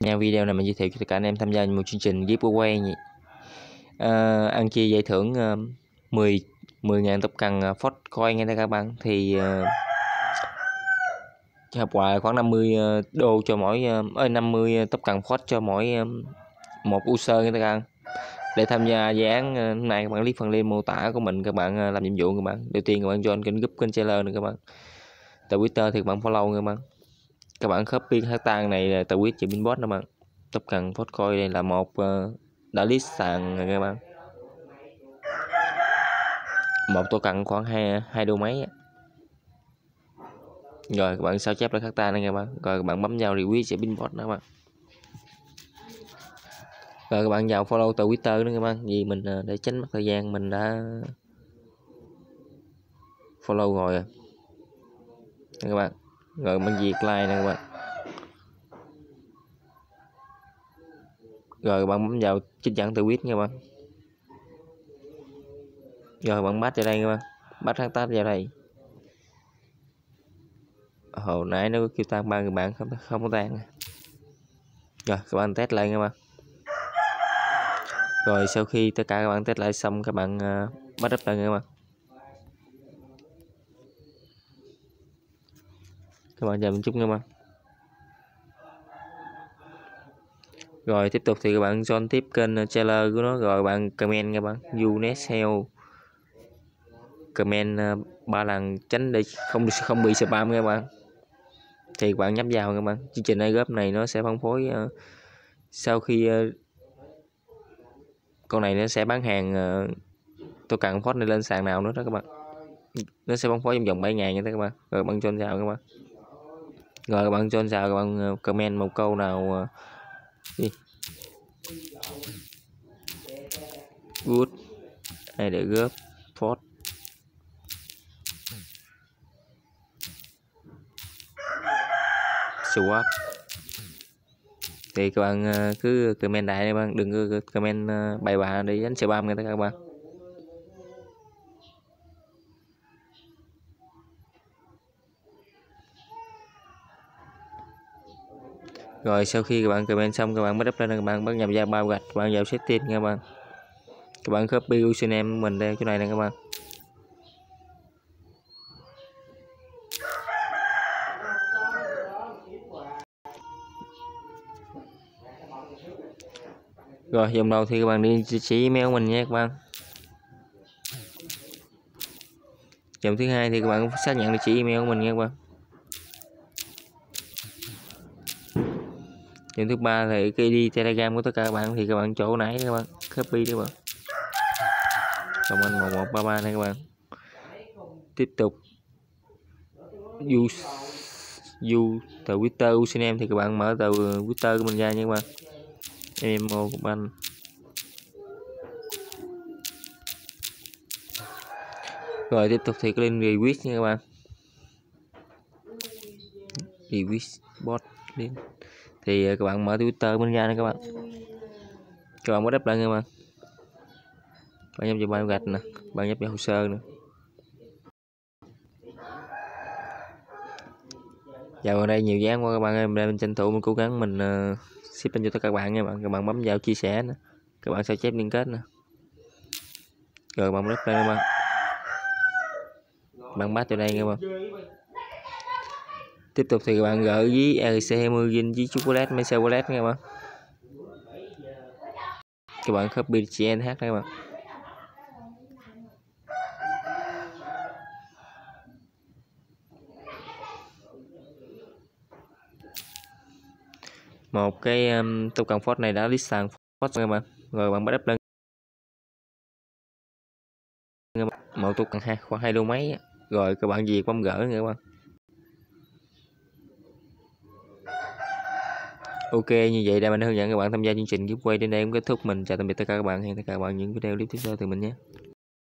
Nha video này mình giới thiệu cho tất cả anh em tham gia một chương trình giveaway nhỉ. Ờ, à, ăn chia giải thưởng uh, 10 10.000 tập cần uh, Ford coin nha các bạn. Thì uh, hợp quà khoảng 50 đô cho mỗi ơi uh, 50 tập cần Ford cho mỗi uh, một user nghe các bạn. Để tham gia dự án uh, hôm nay các bạn click phần link mô tả của mình các bạn làm nhiệm vụ các bạn. Đầu tiên các bạn join kênh group kênh trailer nữa các bạn. Tại Twitter thì các bạn follow các bạn các bạn copy hashtag này là tweet trên Binbot đó bạn. Tập cần Postcoin đây là một uh, đã list sàn các bạn. Một tô cần khoảng hai hai đô mấy rồi các bạn sao chép lại hashtag này các bạn. Rồi các bạn bấm vào review sẽ Binbot đó các bạn. Rồi các bạn vào follow từ Twitter nữa các bạn. Vì mình uh, để tránh mất thời gian mình đã follow rồi à. các bạn rồi mình diệt like nè các bạn. Rồi bạn bấm vào trích dẫn từ quýt nha bạn. Rồi bạn bắt vào đây các bạn. Bắt hát tát vào đây. Hồi nãy nó có kêu tan ba người bạn không không có tan. Rồi các bạn test lại các bạn. Rồi sau khi tất cả các bạn test lại xong các bạn uh, bắt up lại nha các bạn. Các bạn giờ một chút nha bạn rồi tiếp tục thì các bạn join tiếp kênh ờ, trailer của nó. Rồi bạn comment nha bạn. Unes heo comment ờ, ba lần tránh để không không bị spam nha bạn. Thì các bạn nhấp vào nha bạn. Chương trình góp này nó sẽ phân phối uh, sau khi uh, con này nó sẽ bán hàng uh, tôi cần post này lên sàn nào nữa đó các bạn. Nó sẽ phân phối trong vòng 7 ngày nha các bạn. Rồi bạn cho vào các bạn rồi, các bạn cho chào các bạn ờ, comment một câu nào ờ, đi. Good. Này để góp post swap. Thì các bạn ờ, cứ comment đại các bạn đừng comment bài bạ để đánh spam người ta các bạn. Rồi, sau khi các bạn comment xong, các bạn mới up lên, các bạn bắt nhập ra bao gạch, các bạn vào setting các bạn. Các bạn copy username của mình đây, chỗ này nè các bạn. Rồi dòng đầu thì các bạn đi chỉ email của mình nha các bạn. Dòng thứ hai thì các bạn xác nhận địa chỉ email của mình nha các bạn. Những thứ ba thì cái đi telegram của tất cả các bạn. Thì các bạn chỗ nãy các bạn copy các bạn. Comment một một ba ba này các bạn. Tiếp tục. Use du từ twitter xin em thì các bạn mở từ twitter của mình ra nha các bạn. Em mô của anh. Rồi, tiếp tục thì cái link request nha các bạn. Request bot, link thì ờ, các bạn mở twitter bên ra nè các bạn. Các bạn mới đắp lại nha các bạn bạn nhập vào bài gạch nè bạn nhập vào hồ sơ nữa dạo gần đây nhiều giá quá các bạn ơi mình tranh thủ mình cố gắng mình uh, ship lên cho tất cả các bạn nha bạn. Các bạn bấm vào chia sẻ nè các bạn sao chép liên kết nè. Rồi bạn đắp lên các bạn bạn bắt từ đây nha bạn tiếp tục thì các bạn gỡ với RC20 gin với chocolate mấy chocolate nha các bạn. Các bạn copy GNH nha các bạn. Một cái um, token Ford này đã list sàn Ford các bạn. Rồi bạn bắt đắp lên một token hai khoảng hai đô mấy rồi các bạn gì bấm gỡ nha các bạn. Ok, như vậy đây mình đã hướng dẫn các bạn tham gia chương trình quay đến đây cũng kết thúc. Mình chào tạm biệt tất cả các bạn. Hẹn tất cả các bạn những video clip tiếp theo từ mình nhé.